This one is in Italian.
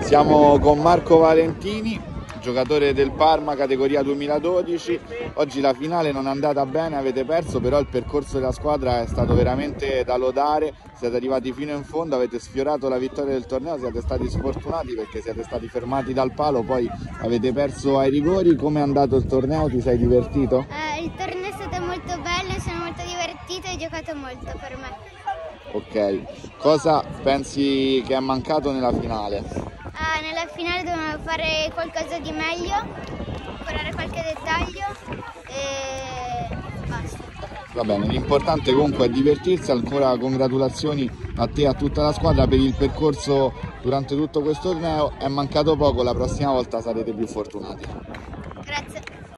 Siamo con Marco Valentini, giocatore del Parma categoria 2012. Oggi la finale non è andata bene, avete perso, però il percorso della squadra è stato veramente da lodare. Siete arrivati fino in fondo, avete sfiorato la vittoria del torneo, siete stati sfortunati perché siete stati fermati dal palo, poi avete perso ai rigori. Come è andato il torneo? Ti sei divertito? Eh, il torneo è stato molto bello, sono molto divertito e giocato molto per me. Ok, cosa pensi che è mancato nella finale? Ah, nella finale dovevamo fare qualcosa di meglio, curare qualche dettaglio e basta. Va bene, l'importante comunque è divertirsi, ancora congratulazioni a te e a tutta la squadra per il percorso durante tutto questo torneo, è mancato poco, la prossima volta sarete più fortunati.